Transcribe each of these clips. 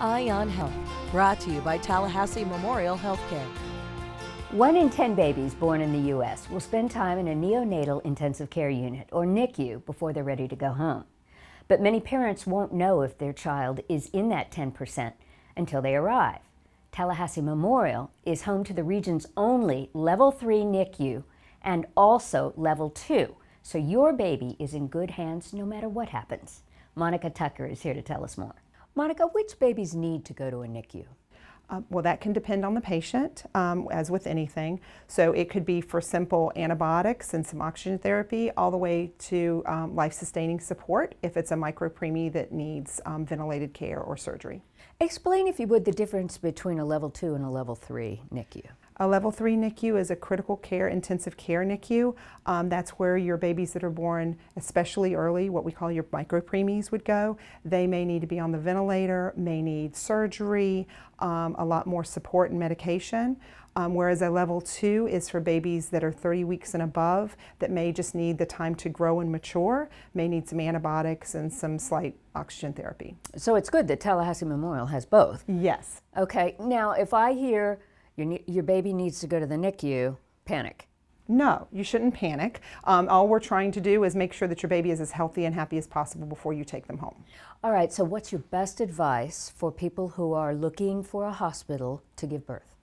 Eye on Health, brought to you by Tallahassee Memorial Healthcare. One in 10 babies born in the U.S. will spend time in a neonatal intensive care unit, or NICU, before they're ready to go home. But many parents won't know if their child is in that 10% until they arrive. Tallahassee Memorial is home to the region's only Level 3 NICU and also Level 2, so your baby is in good hands no matter what happens. Monica Tucker is here to tell us more. Monica, which babies need to go to a NICU? Uh, well, that can depend on the patient, um, as with anything. So it could be for simple antibiotics and some oxygen therapy, all the way to um, life-sustaining support if it's a micropreemie that needs um, ventilated care or surgery. Explain, if you would, the difference between a level 2 and a level 3 NICU. A level 3 NICU is a critical care, intensive care NICU. Um, that's where your babies that are born especially early, what we call your micropreemies, would go. They may need to be on the ventilator, may need surgery, um, a lot more support and medication. Um, whereas a level 2 is for babies that are 30 weeks and above that may just need the time to grow and mature, may need some antibiotics and some slight oxygen therapy. So it's good that Tallahassee Memorial has both. Yes. Okay, now if I hear your, your baby needs to go to the NICU, panic. No, you shouldn't panic. Um, all we're trying to do is make sure that your baby is as healthy and happy as possible before you take them home. All right, so what's your best advice for people who are looking for a hospital to give birth?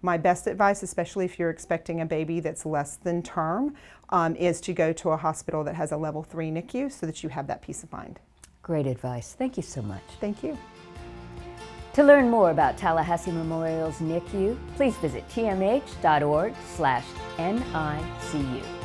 My best advice, especially if you're expecting a baby that's less than term, um, is to go to a hospital that has a level 3 NICU so that you have that peace of mind. Great advice. Thank you so much. Thank you. To learn more about Tallahassee Memorial's NICU, please visit tmh.org slash NICU.